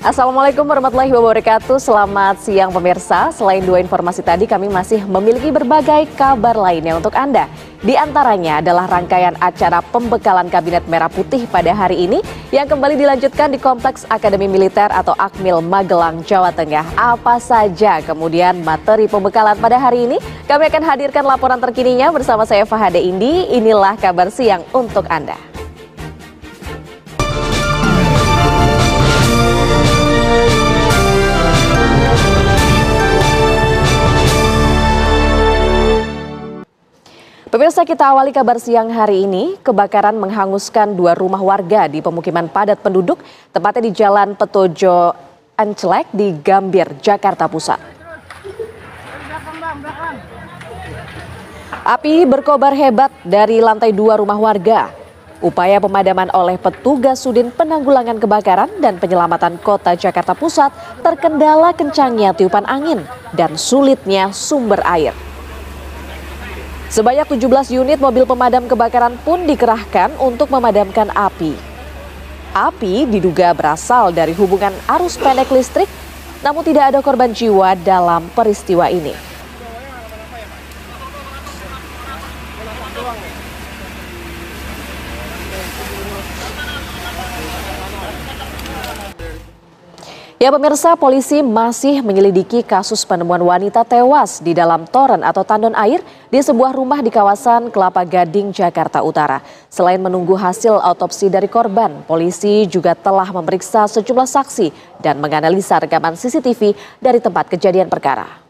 Assalamualaikum warahmatullahi wabarakatuh. Selamat siang pemirsa. Selain dua informasi tadi, kami masih memiliki berbagai kabar lainnya untuk Anda. Di antaranya adalah rangkaian acara pembekalan Kabinet Merah Putih pada hari ini yang kembali dilanjutkan di Kompleks Akademi Militer atau Akmil Magelang, Jawa Tengah. Apa saja kemudian materi pembekalan pada hari ini? Kami akan hadirkan laporan terkininya bersama saya Fahade Indi. Inilah kabar siang untuk Anda. Pemirsa kita awali kabar siang hari ini, kebakaran menghanguskan dua rumah warga di pemukiman padat penduduk, tepatnya di Jalan Petojo Ancelek di Gambir, Jakarta Pusat. Api berkobar hebat dari lantai dua rumah warga. Upaya pemadaman oleh petugas Sudin Penanggulangan Kebakaran dan Penyelamatan Kota Jakarta Pusat terkendala kencangnya tiupan angin dan sulitnya sumber air. Sebanyak 17 unit mobil pemadam kebakaran pun dikerahkan untuk memadamkan api. Api diduga berasal dari hubungan arus pendek listrik, namun tidak ada korban jiwa dalam peristiwa ini. Ya pemirsa, polisi masih menyelidiki kasus penemuan wanita tewas di dalam toren atau tandon air di sebuah rumah di kawasan Kelapa Gading, Jakarta Utara. Selain menunggu hasil autopsi dari korban, polisi juga telah memeriksa sejumlah saksi dan menganalisa rekaman CCTV dari tempat kejadian perkara.